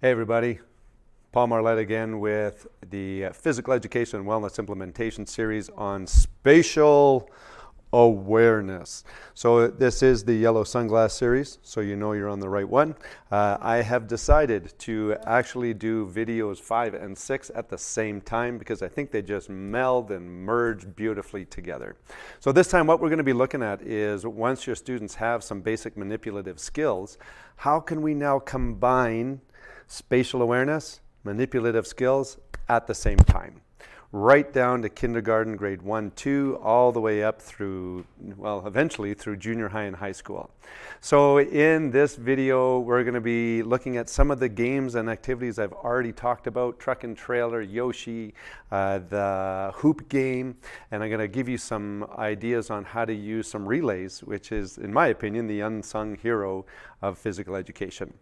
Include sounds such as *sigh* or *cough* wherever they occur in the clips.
Hey everybody, Paul Marlette again with the Physical Education and Wellness Implementation Series on Spatial Awareness. So this is the Yellow Sunglass Series, so you know you're on the right one. Uh, I have decided to actually do videos five and six at the same time because I think they just meld and merge beautifully together. So this time what we're going to be looking at is once your students have some basic manipulative skills, how can we now combine spatial awareness, manipulative skills at the same time. Right down to kindergarten, grade one, two, all the way up through, well, eventually through junior high and high school. So in this video, we're gonna be looking at some of the games and activities I've already talked about, truck and trailer, Yoshi, uh, the hoop game, and I'm gonna give you some ideas on how to use some relays, which is, in my opinion, the unsung hero of physical education.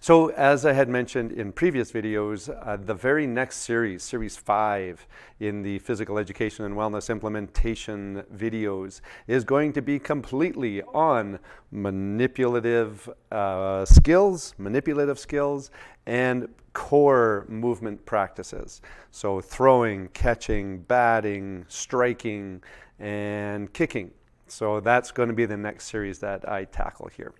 So as I had mentioned in previous videos, uh, the very next series, series five in the physical education and wellness implementation videos is going to be completely on manipulative uh, skills, manipulative skills, and core movement practices. So throwing, catching, batting, striking, and kicking. So that's going to be the next series that I tackle here.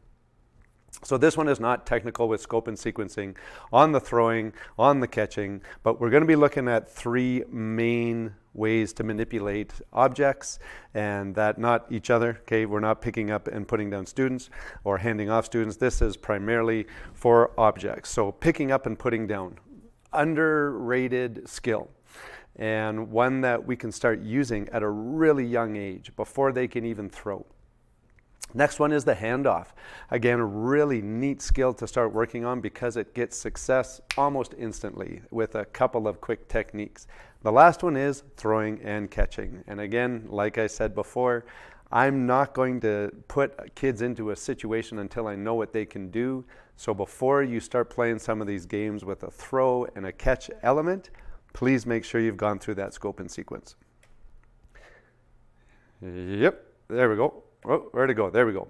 So this one is not technical with scope and sequencing on the throwing, on the catching, but we're going to be looking at three main ways to manipulate objects and that not each other. Okay, we're not picking up and putting down students or handing off students. This is primarily for objects. So picking up and putting down, underrated skill and one that we can start using at a really young age before they can even throw. Next one is the handoff. Again, a really neat skill to start working on because it gets success almost instantly with a couple of quick techniques. The last one is throwing and catching. And again, like I said before, I'm not going to put kids into a situation until I know what they can do. So before you start playing some of these games with a throw and a catch element, please make sure you've gone through that scope and sequence. Yep, there we go. Oh, where to go? There we go.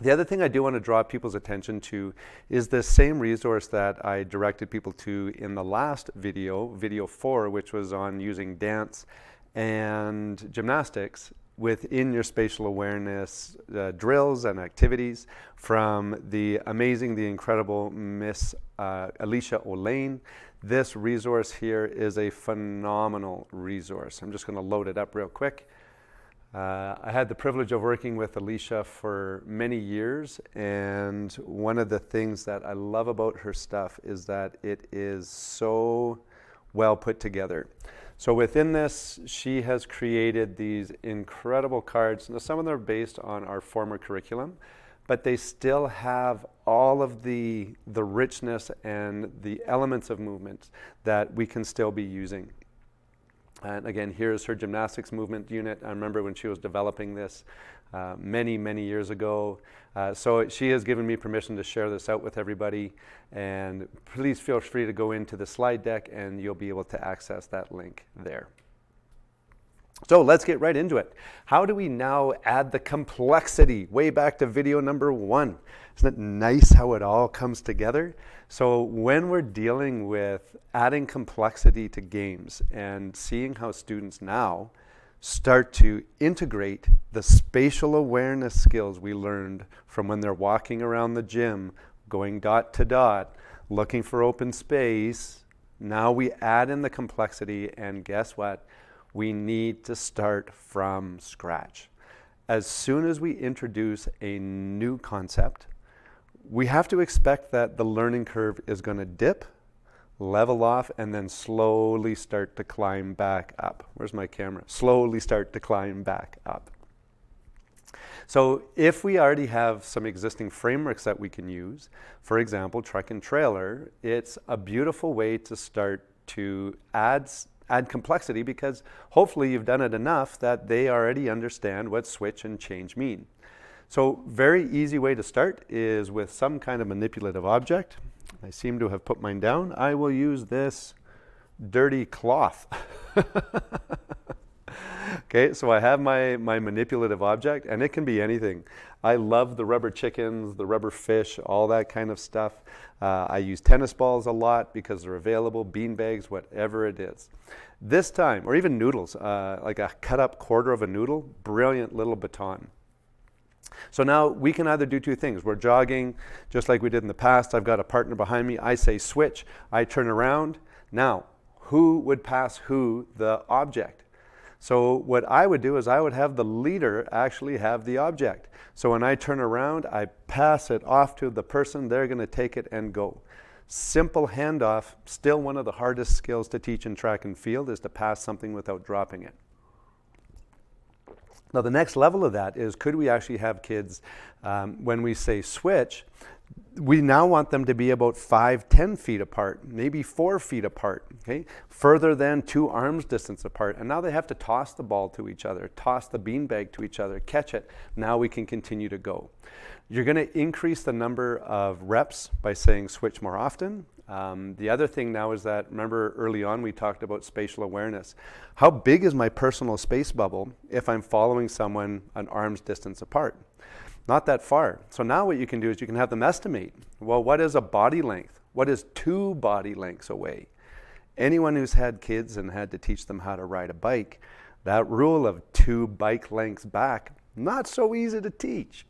The other thing I do want to draw people's attention to is the same resource that I directed people to in the last video, video four, which was on using dance and gymnastics within your spatial awareness uh, drills and activities from the amazing, the incredible Miss uh, Alicia Olane. This resource here is a phenomenal resource. I'm just going to load it up real quick. Uh, I had the privilege of working with Alicia for many years, and one of the things that I love about her stuff is that it is so well put together. So within this, she has created these incredible cards. Now, some of them are based on our former curriculum, but they still have all of the, the richness and the elements of movement that we can still be using. And again, here's her gymnastics movement unit. I remember when she was developing this uh, many, many years ago. Uh, so she has given me permission to share this out with everybody. And please feel free to go into the slide deck and you'll be able to access that link there. So let's get right into it. How do we now add the complexity? Way back to video number one. Isn't it nice how it all comes together? So when we're dealing with adding complexity to games and seeing how students now start to integrate the spatial awareness skills we learned from when they're walking around the gym, going dot to dot, looking for open space, now we add in the complexity and guess what? We need to start from scratch. As soon as we introduce a new concept, we have to expect that the learning curve is going to dip, level off, and then slowly start to climb back up. Where's my camera? Slowly start to climb back up. So if we already have some existing frameworks that we can use, for example, truck and trailer, it's a beautiful way to start to add add complexity because hopefully you've done it enough that they already understand what switch and change mean. So very easy way to start is with some kind of manipulative object. I seem to have put mine down. I will use this dirty cloth. *laughs* Okay, so I have my, my manipulative object, and it can be anything. I love the rubber chickens, the rubber fish, all that kind of stuff. Uh, I use tennis balls a lot because they're available, bean bags, whatever it is. This time, or even noodles, uh, like a cut up quarter of a noodle, brilliant little baton. So now we can either do two things. We're jogging just like we did in the past. I've got a partner behind me. I say switch. I turn around. Now, who would pass who the object? So what I would do is I would have the leader actually have the object. So when I turn around, I pass it off to the person. They're going to take it and go. Simple handoff, still one of the hardest skills to teach in track and field is to pass something without dropping it. Now, the next level of that is could we actually have kids, um, when we say switch, we now want them to be about five, ten feet apart, maybe four feet apart, okay? Further than two arms distance apart. And now they have to toss the ball to each other, toss the beanbag to each other, catch it. Now we can continue to go. You're going to increase the number of reps by saying switch more often. Um, the other thing now is that, remember early on we talked about spatial awareness. How big is my personal space bubble if I'm following someone an arm's distance apart? Not that far. So now what you can do is you can have them estimate. Well, what is a body length? What is two body lengths away? Anyone who's had kids and had to teach them how to ride a bike, that rule of two bike lengths back, not so easy to teach.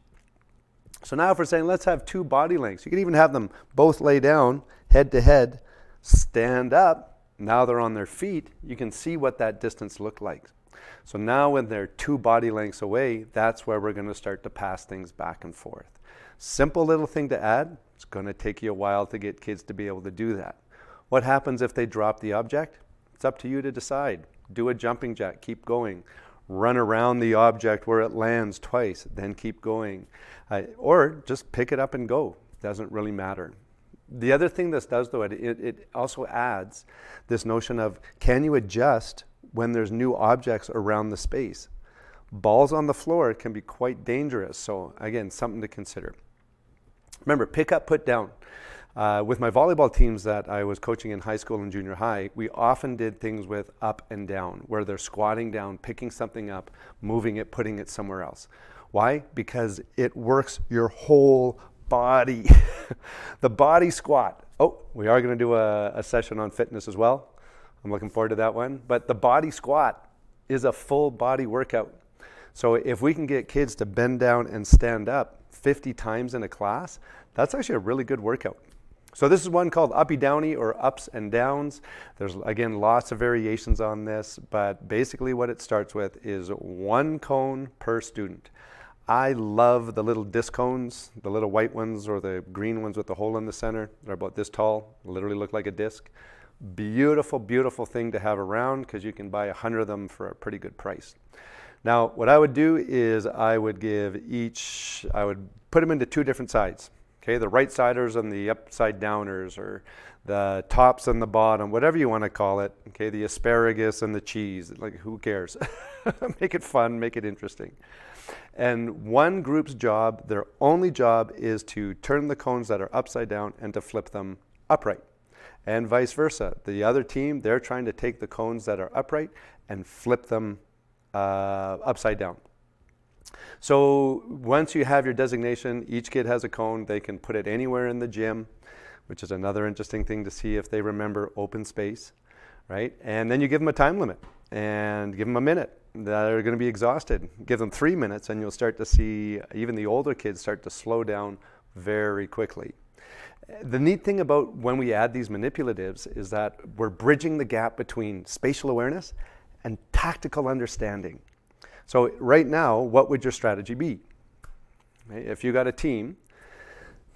So now if we're saying let's have two body lengths, you can even have them both lay down, head to head, stand up. Now they're on their feet. You can see what that distance looked like. So now when they're two body lengths away, that's where we're going to start to pass things back and forth. Simple little thing to add. It's going to take you a while to get kids to be able to do that. What happens if they drop the object? It's up to you to decide. Do a jumping jack, keep going run around the object where it lands twice, then keep going. Uh, or just pick it up and go. Doesn't really matter. The other thing this does, though, it, it also adds this notion of can you adjust when there's new objects around the space? Balls on the floor can be quite dangerous. So, again, something to consider. Remember, pick up, put down. Uh, with my volleyball teams that I was coaching in high school and junior high, we often did things with up and down, where they're squatting down, picking something up, moving it, putting it somewhere else. Why? Because it works your whole body. *laughs* the body squat. Oh, we are going to do a, a session on fitness as well. I'm looking forward to that one. But the body squat is a full body workout. So if we can get kids to bend down and stand up 50 times in a class, that's actually a really good workout. So this is one called uppy downy or ups and downs. There's again lots of variations on this, but basically what it starts with is one cone per student. I love the little disc cones, the little white ones or the green ones with the hole in the center. They're about this tall, literally look like a disc. Beautiful, beautiful thing to have around because you can buy a hundred of them for a pretty good price. Now, what I would do is I would give each, I would put them into two different sides. Okay, the right siders and the upside downers, or the tops and the bottom, whatever you want to call it. Okay, the asparagus and the cheese. Like, who cares? *laughs* make it fun, make it interesting. And one group's job, their only job is to turn the cones that are upside down and to flip them upright. And vice versa. The other team, they're trying to take the cones that are upright and flip them uh, upside down. So once you have your designation, each kid has a cone. They can put it anywhere in the gym, which is another interesting thing to see if they remember open space, right? And then you give them a time limit and give them a minute. They're going to be exhausted. Give them three minutes, and you'll start to see even the older kids start to slow down very quickly. The neat thing about when we add these manipulatives is that we're bridging the gap between spatial awareness and tactical understanding. So right now, what would your strategy be? If you got a team,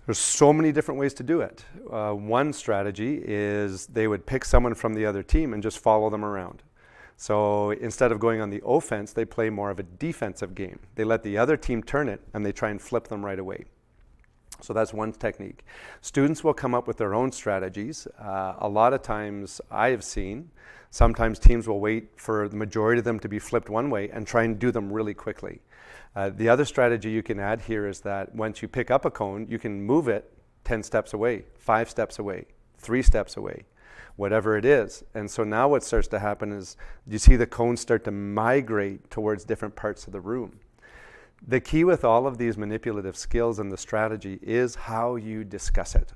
there's so many different ways to do it. Uh, one strategy is they would pick someone from the other team and just follow them around. So instead of going on the offense, they play more of a defensive game. They let the other team turn it and they try and flip them right away. So that's one technique. Students will come up with their own strategies. Uh, a lot of times I have seen Sometimes teams will wait for the majority of them to be flipped one way and try and do them really quickly. Uh, the other strategy you can add here is that once you pick up a cone, you can move it 10 steps away, five steps away, three steps away. whatever it is. And so now what starts to happen is you see the cones start to migrate towards different parts of the room. The key with all of these manipulative skills and the strategy is how you discuss it.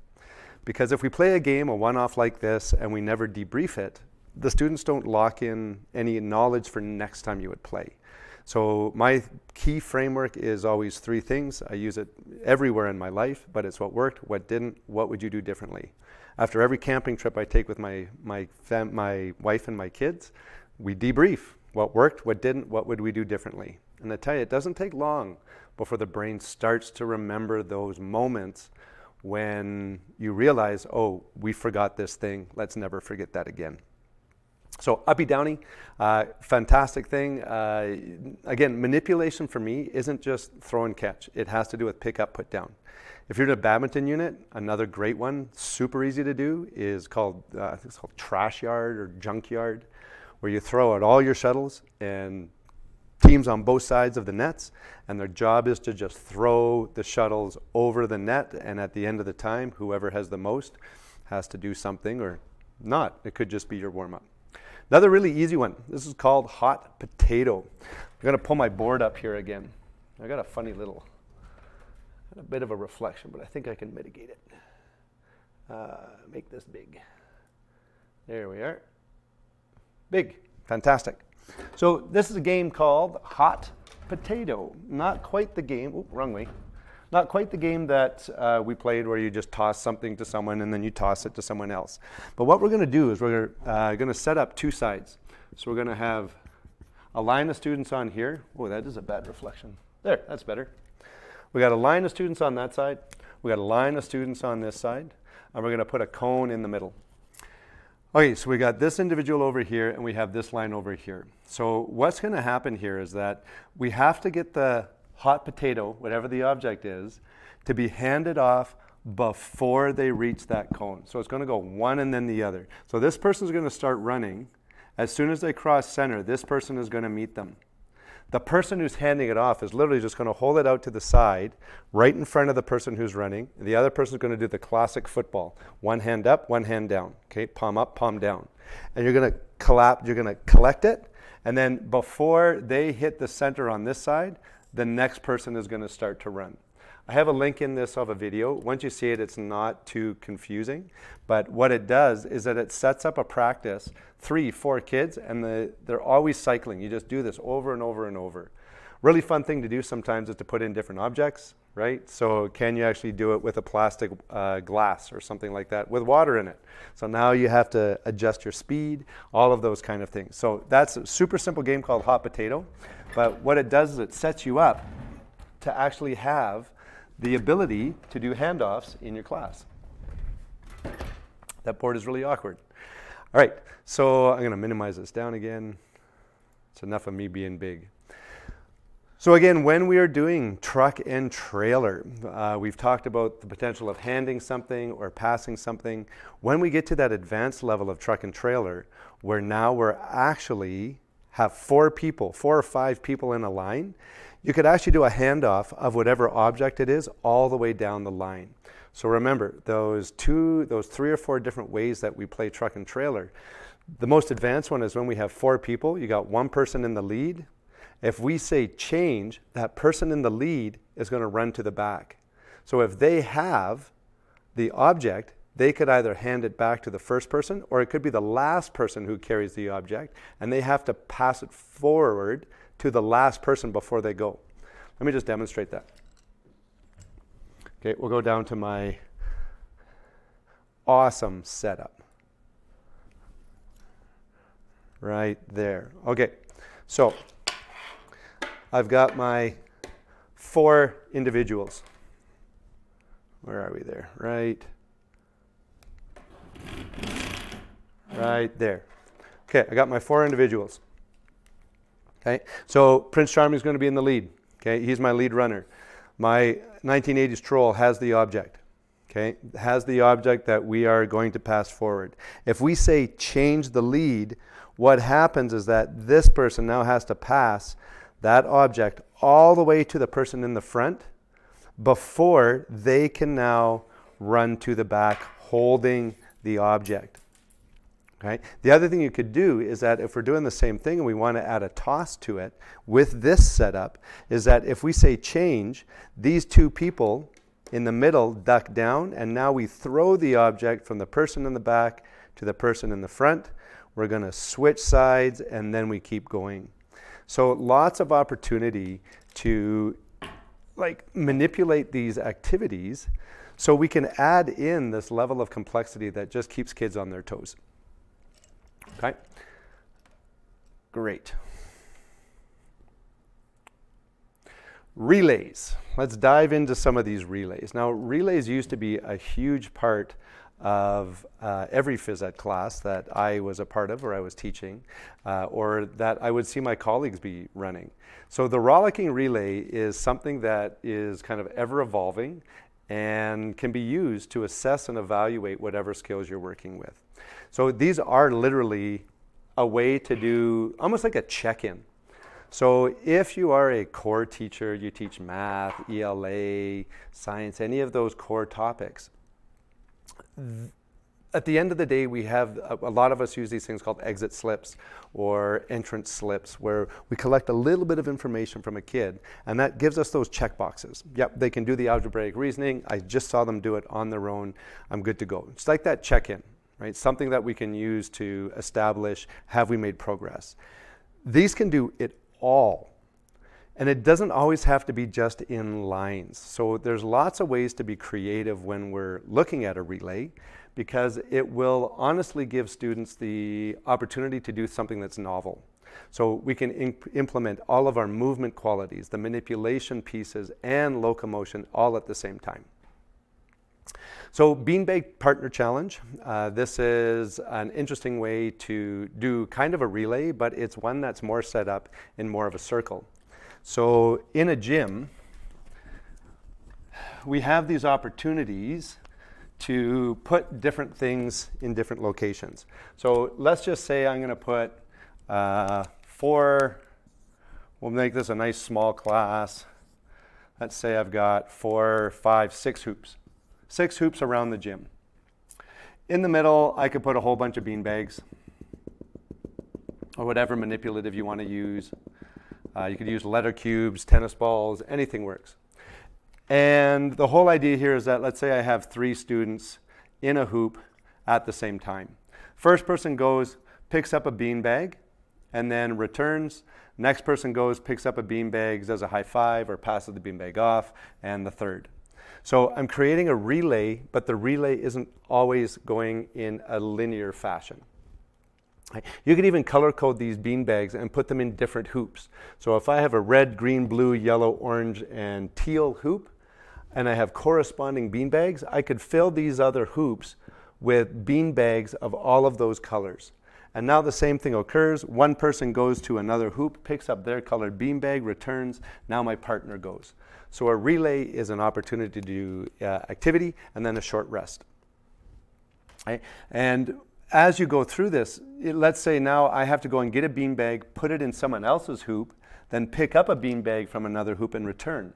Because if we play a game, a one off like this, and we never debrief it, the students don't lock in any knowledge for next time you would play. So my key framework is always three things. I use it everywhere in my life, but it's what worked, what didn't, what would you do differently. After every camping trip I take with my, my, my wife and my kids, we debrief what worked, what didn't, what would we do differently. And I tell you, it doesn't take long before the brain starts to remember those moments when you realize, oh, we forgot this thing, let's never forget that again. So uppy downy, uh, fantastic thing. Uh, again, manipulation for me isn't just throw and catch. It has to do with pick up, put down. If you're in a badminton unit, another great one, super easy to do, is called uh, I think it's called trash yard or junk yard, where you throw out all your shuttles and teams on both sides of the nets, and their job is to just throw the shuttles over the net. And at the end of the time, whoever has the most has to do something or not. It could just be your warm up. Another really easy one. This is called hot potato. I'm going to pull my board up here again. I got a funny little, a bit of a reflection, but I think I can mitigate it. Uh, make this big. There we are. Big. Fantastic. So this is a game called Hot Potato. Not quite the game. Oh, wrong way. Not quite the game that uh, we played where you just toss something to someone and then you toss it to someone else. But what we're going to do is we're uh, going to set up two sides. So we're going to have a line of students on here. Oh, that is a bad reflection. There, that's better. We got a line of students on that side. We got a line of students on this side. And we're going to put a cone in the middle. Okay, so we got this individual over here and we have this line over here. So what's going to happen here is that we have to get the hot potato, whatever the object is, to be handed off before they reach that cone. So it's going to go one and then the other. So this person is going to start running. As soon as they cross center, this person is going to meet them. The person who's handing it off is literally just going to hold it out to the side, right in front of the person who's running. The other person is going to do the classic football one hand up, one hand down. Okay, palm up, palm down. And you're going to collapse, you're going to collect it. And then before they hit the center on this side, the next person is going to start to run. I have a link in this of a video. Once you see it, it's not too confusing. But what it does is that it sets up a practice, three, four kids, and the, they're always cycling. You just do this over and over and over. Really fun thing to do sometimes is to put in different objects, right? So can you actually do it with a plastic uh, glass or something like that with water in it? So now you have to adjust your speed, all of those kind of things. So that's a super simple game called Hot Potato. But what it does is it sets you up to actually have the ability to do handoffs in your class. That board is really awkward. All right, so I'm going to minimize this down again. It's enough of me being big. So again, when we are doing truck and trailer, uh, we've talked about the potential of handing something or passing something. When we get to that advanced level of truck and trailer, where now we're actually have four people, four or five people in a line, you could actually do a handoff of whatever object it is all the way down the line. So remember, those two, those three or four different ways that we play truck and trailer. The most advanced one is when we have four people, you got one person in the lead. If we say change, that person in the lead is going to run to the back. So if they have the object, they could either hand it back to the first person or it could be the last person who carries the object and they have to pass it forward to the last person before they go. Let me just demonstrate that. Okay, we'll go down to my awesome setup. Right there. Okay, so I've got my four individuals. Where are we there? Right Right there. Okay, I got my four individuals. Okay, so Prince Charming is going to be in the lead. Okay, he's my lead runner. My 1980s troll has the object. Okay, has the object that we are going to pass forward. If we say change the lead, what happens is that this person now has to pass that object all the way to the person in the front before they can now run to the back holding the object. Okay? The other thing you could do is that if we're doing the same thing and we want to add a toss to it with this setup, is that if we say change, these two people in the middle duck down, and now we throw the object from the person in the back to the person in the front. We're going to switch sides, and then we keep going. So lots of opportunity to like manipulate these activities so we can add in this level of complexity that just keeps kids on their toes. Okay? Great. Relays. Let's dive into some of these relays. Now, relays used to be a huge part of uh, every phys ed class that I was a part of or I was teaching, uh, or that I would see my colleagues be running. So the rollicking relay is something that is kind of ever evolving and can be used to assess and evaluate whatever skills you're working with. So these are literally a way to do almost like a check-in. So if you are a core teacher, you teach math, ELA, science, any of those core topics, at the end of the day, we have a, a, lot of us use these things called exit slips or entrance slips, where we collect a little bit of information from a kid, and that gives us those check boxes. Yep, they can do the algebraic reasoning. I just saw them do it on their own. I'm good to go. It's like that check in, right? Something that we can use to establish have we made progress. These can do it all. And it doesn't always have to be just in lines. So there's lots of ways to be creative when we're looking at a relay because it will honestly give students the opportunity to do something that's novel. So we can implement all of our movement qualities, the manipulation pieces, and locomotion all at the same time. So Beanbag Partner Challenge, uh, this is an interesting way to do kind of a relay, but it's one that's more set up in more of a circle. So in a gym, we have these opportunities to put different things in different locations. So let's just say I'm going to put uh, four, we'll make this a nice small class. Let's say I've got four, five, six hoops. Six hoops around the gym. In the middle, I could put a whole bunch of bean bags or whatever manipulative you want to use. Uh, you could use letter cubes, tennis balls, anything works. And the whole idea here is that let's say I have three students in a hoop at the same time. First person goes, picks up a bean bag, and then returns. Next person goes, picks up a bean bag, does a high five, or passes the bean bag off, and the third. So I'm creating a relay, but the relay isn't always going in a linear fashion. You could even color code these bean bags and put them in different hoops. So if I have a red, green, blue, yellow, orange, and teal hoop, and I have corresponding bean bags, I could fill these other hoops with bean bags of all of those colors. And now the same thing occurs. One person goes to another hoop, picks up their colored bean bag, returns. Now my partner goes. So a relay is an opportunity to do uh, activity and then a short rest. Right? And as you go through this, it, let's say now I have to go and get a beanbag, put it in someone else's hoop, then pick up a beanbag from another hoop and return.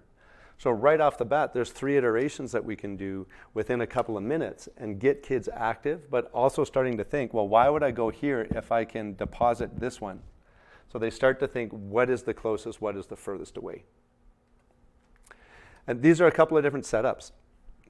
So right off the bat, there's three iterations that we can do within a couple of minutes and get kids active, but also starting to think, well, why would I go here if I can deposit this one? So they start to think, what is the closest, what is the furthest away? And these are a couple of different setups.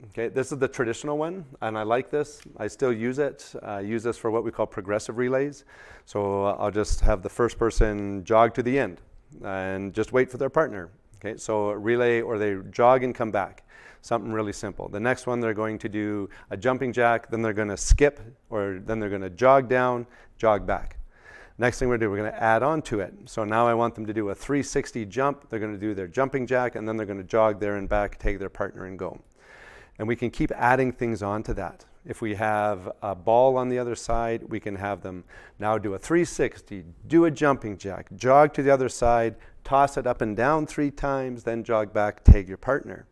Okay, this is the traditional one, and I like this. I still use it. I use this for what we call progressive relays. So uh, I'll just have the first person jog to the end and just wait for their partner. Okay, so relay or they jog and come back. Something really simple. The next one, they're going to do a jumping jack, then they're going to skip, or then they're going to jog down, jog back. Next thing we're going to do, we're going to add on to it. So now I want them to do a 360 jump. They're going to do their jumping jack, and then they're going to jog there and back, take their partner, and go. And we can keep adding things onto that. If we have a ball on the other side, we can have them now do a 360, do a jumping jack, jog to the other side, toss it up and down three times, then jog back, take your partner.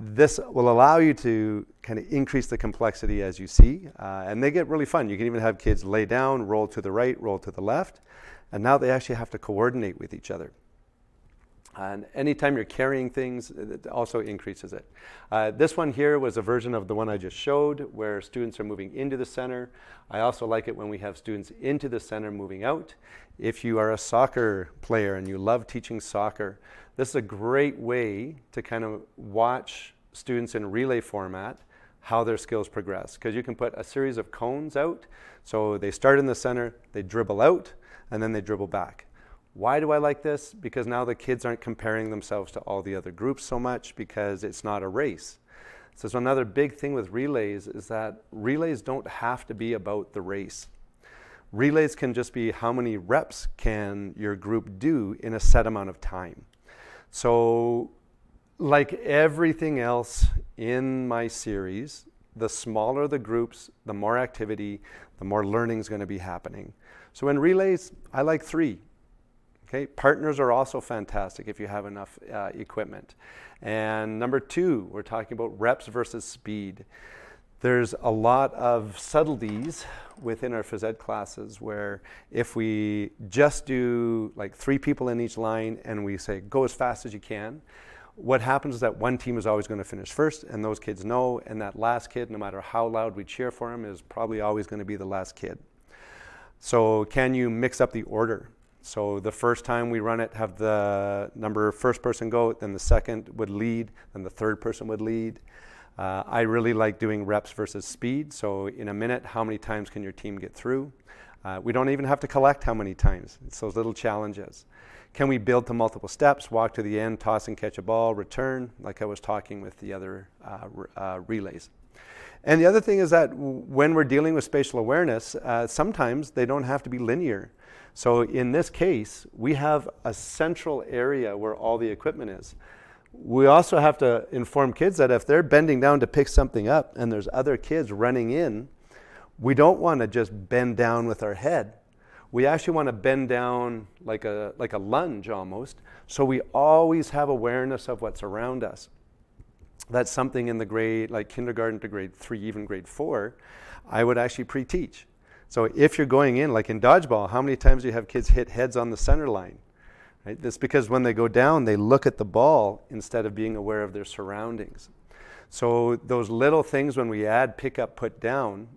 This will allow you to kind of increase the complexity as you see, uh, and they get really fun. You can even have kids lay down, roll to the right, roll to the left, and now they actually have to coordinate with each other. And anytime you're carrying things, it also increases it. Uh, this one here was a version of the one I just showed where students are moving into the center. I also like it when we have students into the center moving out. If you are a soccer player and you love teaching soccer, this is a great way to kind of watch students in relay format how their skills progress because you can put a series of cones out. So they start in the center, they dribble out, and then they dribble back. Why do I like this? Because now the kids aren't comparing themselves to all the other groups so much because it's not a race. So, so another big thing with relays is that relays don't have to be about the race. Relays can just be how many reps can your group do in a set amount of time. So like everything else in my series, the smaller the groups, the more activity, the more learning is going to be happening. So in relays, I like three. Okay, partners are also fantastic if you have enough uh, equipment. And number two, we're talking about reps versus speed. There's a lot of subtleties within our phys ed classes where if we just do like three people in each line and we say go as fast as you can, what happens is that one team is always going to finish first, and those kids know, and that last kid, no matter how loud we cheer for him, is probably always going to be the last kid. So, can you mix up the order? So the first time we run it, have the number first person go, then the second would lead, then the third person would lead. Uh, I really like doing reps versus speed. So in a minute, how many times can your team get through? Uh, we don't even have to collect how many times. It's those little challenges. Can we build to multiple steps, walk to the end, toss and catch a ball, return, like I was talking with the other uh, uh relays. And the other thing is that when we're dealing with spatial awareness, uh, sometimes they don't have to be linear. So in this case, we have a central area where all the equipment is. We also have to inform kids that if they're bending down to pick something up and there's other kids running in, we don't want to just bend down with our head. We actually want to bend down like a, like a lunge almost, so we always have awareness of what's around us. That's something in the grade, like kindergarten to grade three, even grade four, I would actually pre teach. So if you're going in, like in dodgeball, how many times do you have kids hit heads on the center line? Right? That's because when they go down, they look at the ball instead of being aware of their surroundings. So those little things when we add pick up, put down,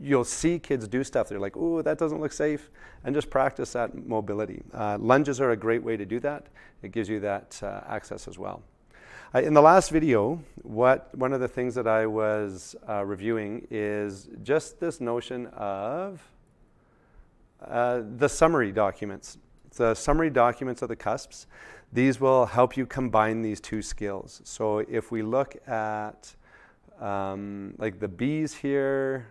you'll see kids do stuff. They're like, "Oh, that doesn't look safe," and just practice that mobility. Uh, lunges are a great way to do that. It gives you that uh, access as well. In the last video, what, one of the things that I was uh, reviewing is just this notion of uh, the summary documents. The summary documents of the KUSPs. These will help you combine these two skills. So if we look at um, like the B's here,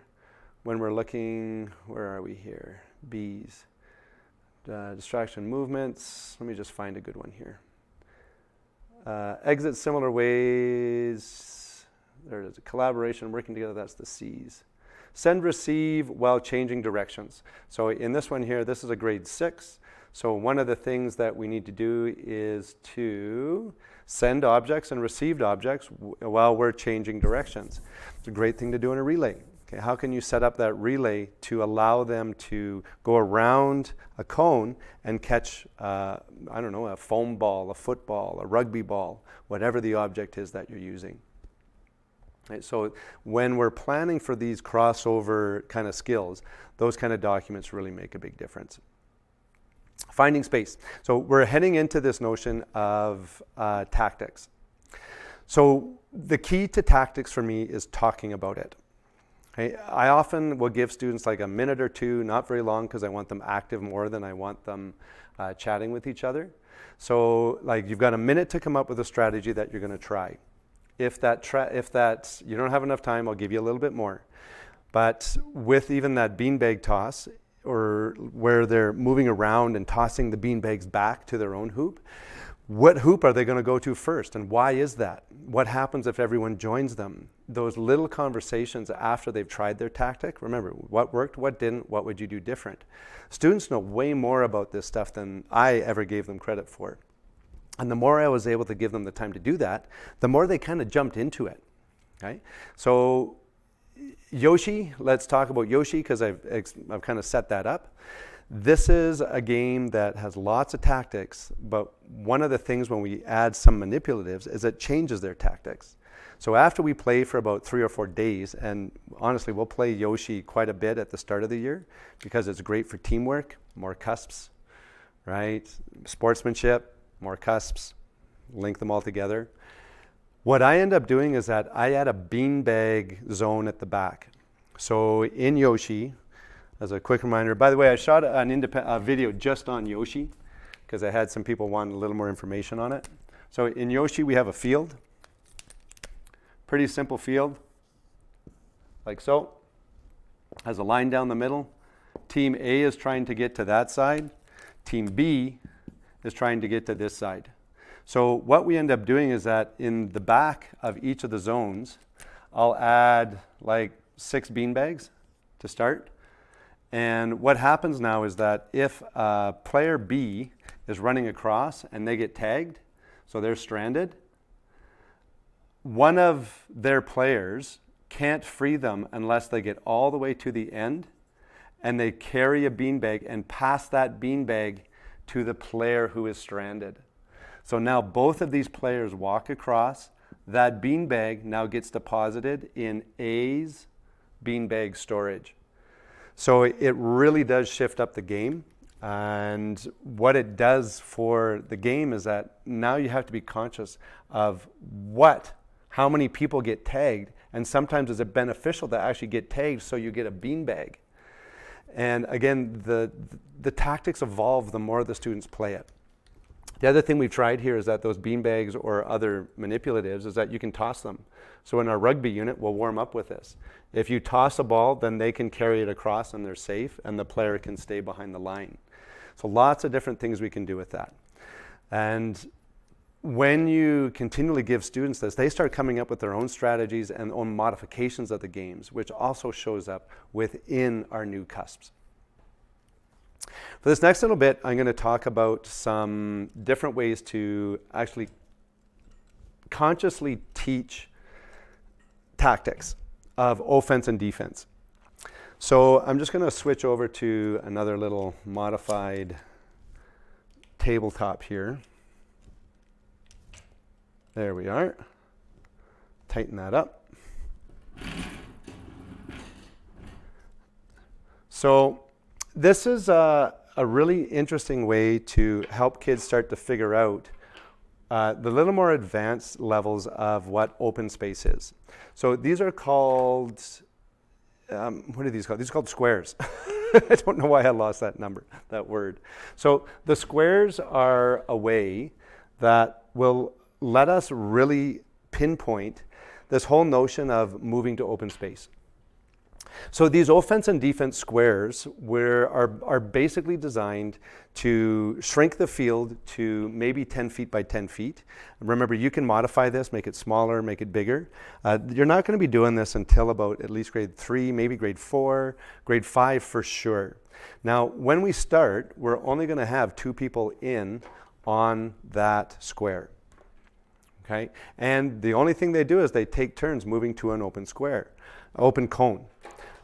when we're looking, where are we here? B's. Uh, distraction movements. Let me just find a good one here. Uh, exit similar ways. There it is. Collaboration, working together. That's the C's. Send, receive while changing directions. So in this one here, this is a grade six. So one of the things that we need to do is to send objects and received objects while we're changing directions. It's a great thing to do in a relay. Okay, how can you set up that relay to allow them to go around a cone and catch, uh, I don't know, a foam ball, a football, a rugby ball, whatever the object is that you're using? Right, so when we're planning for these crossover kind of skills, those kind of documents really make a big difference. Finding space. So we're heading into this notion of uh, tactics. So the key to tactics for me is talking about it. I often will give students like a minute or two, not very long, because I want them active more than I want them uh, chatting with each other. So, like, you've got a minute to come up with a strategy that you're going to try. If that, if that you don't have enough time, I'll give you a little bit more. But with even that beanbag toss, or where they're moving around and tossing the beanbags back to their own hoop, what hoop are they going to go to first and why is that? What happens if everyone joins them? Those little conversations after they've tried their tactic remember what worked what didn't what would you do different? Students know way more about this stuff than i ever gave them credit for. And the more i was able to give them the time to do that the more they kind of jumped into it okay so yoshi let's talk about yoshi because I've, I've kind of set that up This is a game that has lots of tactics, but one of the things when we add some manipulatives is it changes their tactics. So after we play for about three or four days, and honestly, we'll play Yoshi quite a bit at the start of the year because it's great for teamwork, more KUSPs, right? Sportsmanship, more KUSPs, link them all together. What I end up doing is that I add a beanbag zone at the back. So in Yoshi, as a quick reminder, by the way, I shot an independent video just on Yoshi because I had some people want a little more information on it. So in Yoshi, we have a field, pretty simple field, like so. Has a line down the middle. Team A is trying to get to that side. Team B is trying to get to this side. So what we end up doing is that in the back of each of the zones, I'll add like six bean bags to start. And what happens now is that if uh, player B is running across and they get tagged, so they're stranded, one of their players can't free them unless they get all the way to the end and they carry a beanbag and pass that beanbag to the player who is stranded. So now both of these players walk across. That beanbag now gets deposited in A's beanbag storage. So it really does shift up the game. And what it does for the game is that now you have to be conscious of what, how many people get tagged. And sometimes it's beneficial to actually get tagged so you get a beanbag. And again, the, the tactics evolve the more the students play it. The other thing we've tried here is that those beanbags or other manipulatives is that you can toss them. So in our rugby unit, we'll warm up with this. If you toss a ball, then they can carry it across and they're safe, and the player can stay behind the line. So lots of different things we can do with that. And when you continually give students this, they start coming up with their own strategies and own modifications of the games, which also shows up within our new KUSPs. For this next little bit, I'm going to talk about some different ways to actually consciously teach tactics of offense and defense. So I'm just going to switch over to another little modified tabletop here. There we are. Tighten that up. So this is a, a, really interesting way to help kids start to figure out uh, the little more advanced levels of what open space is. So these are called, um, what are these called? These are called squares. *laughs* I don't know why I lost that number, that word. So the squares are a way that will let us really pinpoint this whole notion of moving to open space. So these offense and defense squares are, are basically designed to shrink the field to maybe 10 feet by 10 feet. Remember, you can modify this, make it smaller, make it bigger. Uh, you're not going to be doing this until about at least grade three, maybe grade four, grade five for sure. Now, when we start, we're only going to have two people in on that square. Okay? And the only thing they do is they take turns moving to an open square, open cone.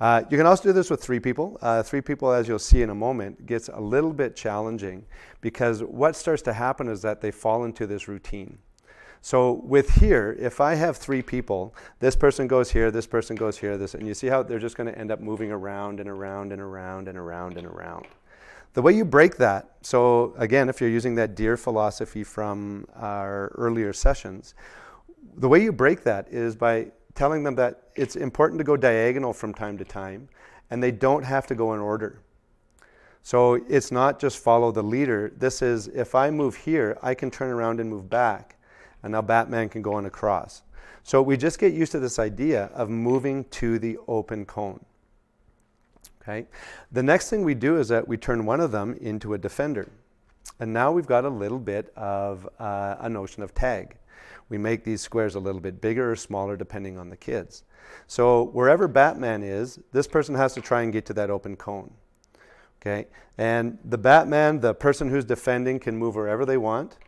Uh, you can also do this with three people. Uh, three people, as you'll see in a moment, gets a little bit challenging because what starts to happen is that they fall into this routine. So with here, if I have three people, this person goes here, this person goes here, this, and you see how they're just going to end up moving around and around and around and around and around. The way you break that, so again, if you're using that deer philosophy from our earlier sessions, the way you break that is by telling them that it's important to go diagonal from time to time and they don't have to go in order. So it's not just follow the leader. This is if I move here, I can turn around and move back. And now Batman can go on across. So we just get used to this idea of moving to the open cone. Okay. The next thing we do is that we turn one of them into a defender. And now we've got a little bit of uh, a notion of tag. We make these squares a little bit bigger or smaller depending on the kids. So wherever Batman is, this person has to try and get to that open cone. Okay, and the Batman, the person who's defending, can move wherever they want.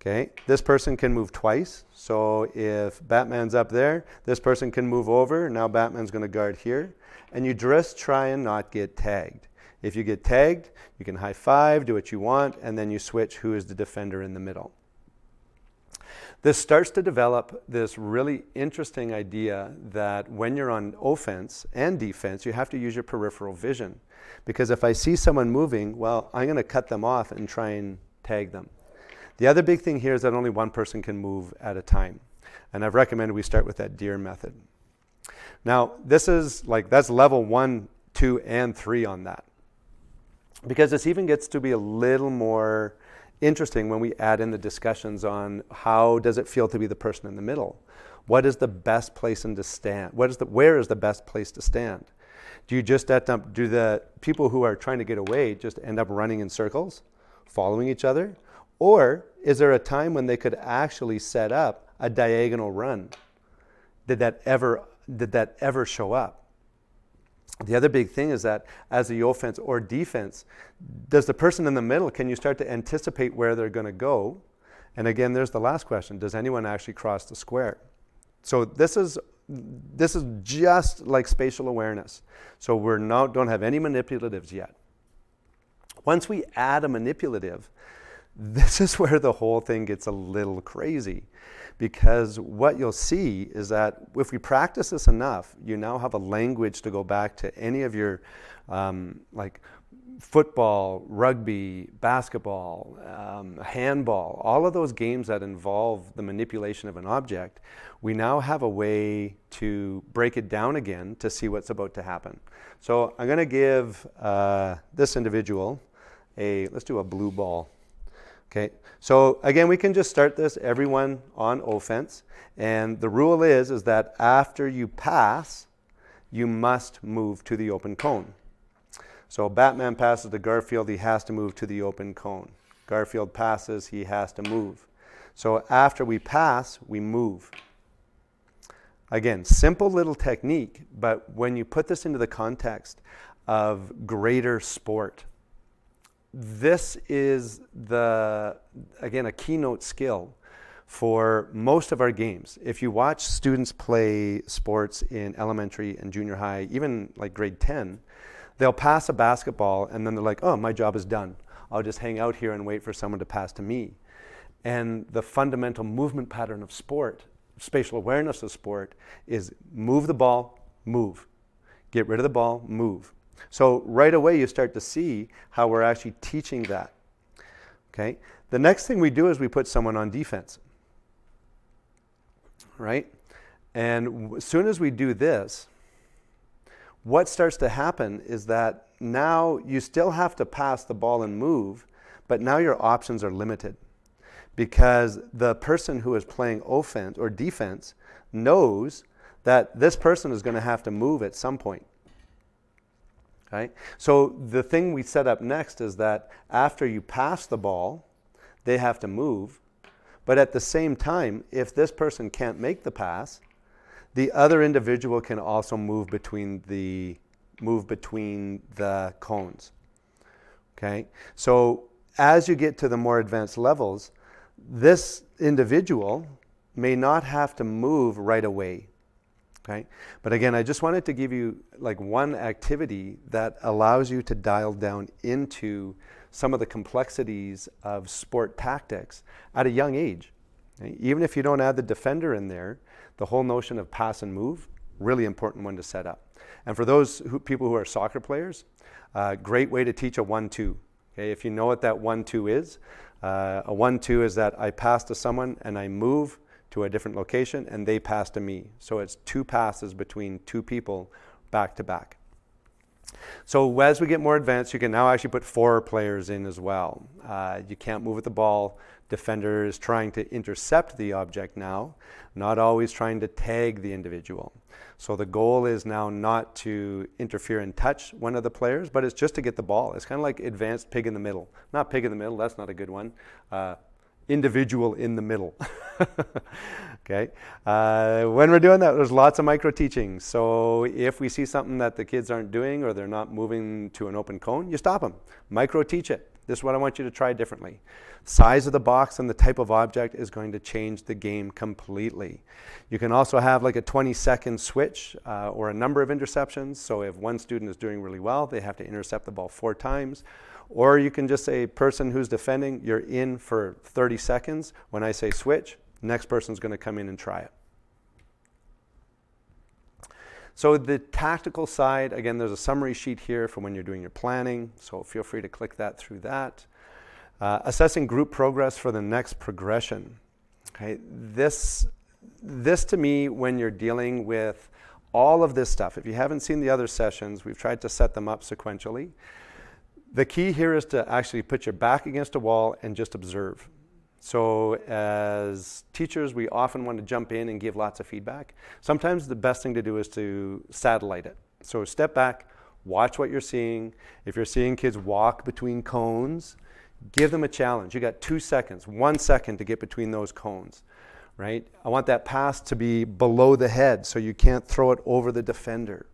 Okay, this person can move twice. So if Batman's up there, this person can move over. Now Batman's going to guard here. And you just try and not get tagged. If you get tagged, you can high five, do what you want, and then you switch who is the defender in the middle. This starts to develop this really interesting idea that when you're on offense and defense, you have to use your peripheral vision. Because if I see someone moving, well, I'm going to cut them off and try and tag them. The other big thing here is that only one person can move at a time. And I've recommended we start with that deer method. Now, this is like, that's level one, two, and three on that. Because this even gets to be a little more interesting when we add in the discussions on how does it feel to be the person in the middle? What is the best place to stand? What is the, where is the best place to stand? Do you just end up, do the people who are trying to get away just end up running in circles, following each other? Or is there a time when they could actually set up a diagonal run? Did that ever, did that ever show up? The other big thing is that as the offense or defense, does the person in the middle, can you start to anticipate where they're going to go? And again, there's the last question Does anyone actually cross the square? So this is this is just like spatial awareness. So we're not don't have any manipulatives yet. Once we add a manipulative, *laughs* this is where the whole thing gets a little crazy because what you'll see is that if we practice this enough, you now have a language to go back to any of your um, like football, rugby, basketball, um, handball, all of those games that involve the manipulation of an object, we now have a way to break it down again to see what's about to happen. So I'm going to give uh, this individual a, let's do a blue ball. Okay, so again, we can just start this, everyone on offense. And the rule is, is that after you pass, you must move to the open cone. So Batman passes to Garfield, he has to move to the open cone. Garfield passes, he has to move. So after we pass, we move. Again, simple little technique, but when you put this into the context of greater sport, this is the, again, a keynote skill for most of our games. If you watch students play sports in elementary and junior high, even like grade 10, they'll pass a basketball and then they're like, oh, my job is done. I'll just hang out here and wait for someone to pass to me. And the fundamental movement pattern of sport, spatial awareness of sport, is move the ball, move. Get rid of the ball, move. So right away you start to see how we're actually teaching that. Okay? The next thing we do is we put someone on defense. Right? And as soon as we do this, what starts to happen is that now you still have to pass the ball and move, but now your options are limited because the person who is playing offense or defense knows that this person is going to have to move at some point. Right? So the thing we set up next is that after you pass the ball, they have to move. But at the same time, if this person can't make the pass, the other individual can also move between the move between the cones. Okay? So as you get to the more advanced levels, this individual may not have to move right away. Okay? But again, I just wanted to give you like one activity that allows you to dial down into some of the complexities of sport tactics at a young age. Okay? Even if you don't add the defender in there, the whole notion of pass and move, really important one to set up. And for those who, people who are soccer players, uh, great way to teach a one-two. Okay? If you know what that one-two is, uh, a one-two is that I pass to someone and I move to a different location and they pass to me. So it's two passes between two people back to back. So as we get more advanced, you can now actually put four players in as well. Uh, you can't move with the ball. Defender is trying to intercept the object now, not always trying to tag the individual. So the goal is now not to interfere and touch one of the players, but it's just to get the ball. It's kind of like advanced pig in the middle. Not pig in the middle, that's not a good one. Uh, individual in the middle. *laughs* okay. Uh, when we're doing that, there's lots of micro teaching. So if we see something that the kids aren't doing or they're not moving to an open cone, you stop them. Micro teach it. This is what I want you to try differently. Size of the box and the type of object is going to change the game completely. You can also have like a 20 second switch uh, or a number of interceptions. So if one student is doing really well, they have to intercept the ball four times. Or you can just say, person who's defending, you're in for 30 seconds. When I say switch, next person's going to come in and try it. So the tactical side, again, there's a summary sheet here for when you're doing your planning. So feel free to click that through that. Uh, assessing group progress for the next progression. Okay, this, this to me, when you're dealing with all of this stuff, if you haven't seen the other sessions, we've tried to set them up sequentially. The key here is to actually put your back against a wall and just observe. So as teachers, we often want to jump in and give lots of feedback. Sometimes the best thing to do is to satellite it. So step back, watch what you're seeing. If you're seeing kids walk between cones, give them a challenge. You got two seconds, one second to get between those cones, right? I want that pass to be below the head so you can't throw it over the defender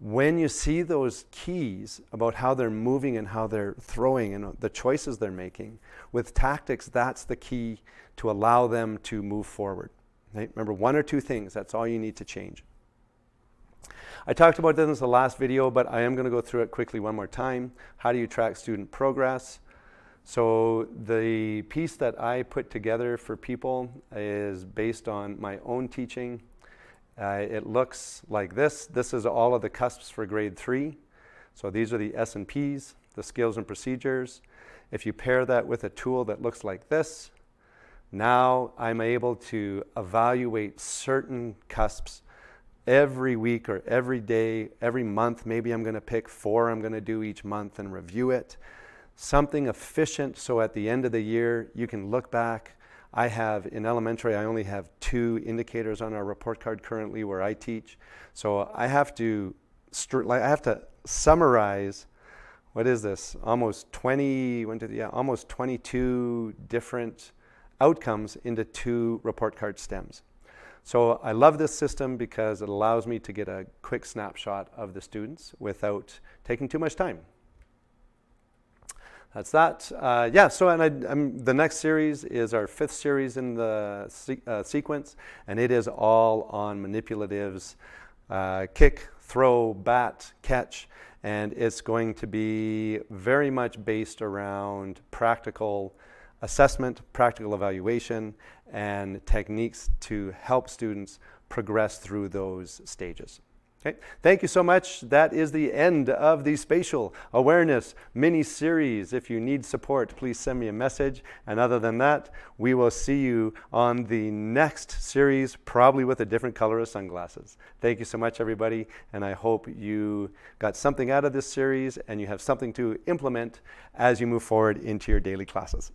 when you see those keys about how they're moving and how they're throwing and the choices they're making, with tactics, that's the key to allow them to move forward. Right? Remember, one or two things, that's all you need to change. I talked about this in the last video, but I am going to go through it quickly one more time. How do you track student progress? So the piece that I put together for people is based on my own teaching uh, it looks like this. This is all of the KUSPs for grade three. So these are the S&Ps, the skills and procedures. If you pair that with a tool that looks like this, now I'm able to evaluate certain KUSPs every week or every day, every month. Maybe I'm going to pick four I'm going to do each month and review it. Something efficient so at the end of the year you can look back I have in elementary, I only have two indicators on our report card currently where I teach. So I have to, I have to summarize. What is this? Almost 20, yeah, almost 22 different outcomes into two report card stems. So I love this system because it allows me to get a quick snapshot of the students without taking too much time that's that. Uh, yeah, so and I, the next series is our fifth series in the se uh, sequence, and it is all on manipulatives, uh, kick, throw, bat, catch, and it's going to be very much based around practical assessment, practical evaluation, and techniques to help students progress through those stages. Okay, thank you so much. That is the end of the spatial awareness mini series. If you need support, please send me a message. And other than that, we will see you on the next series, probably with a different color of sunglasses. Thank you so much, everybody. And I hope you got something out of this series and you have something to implement as you move forward into your daily classes.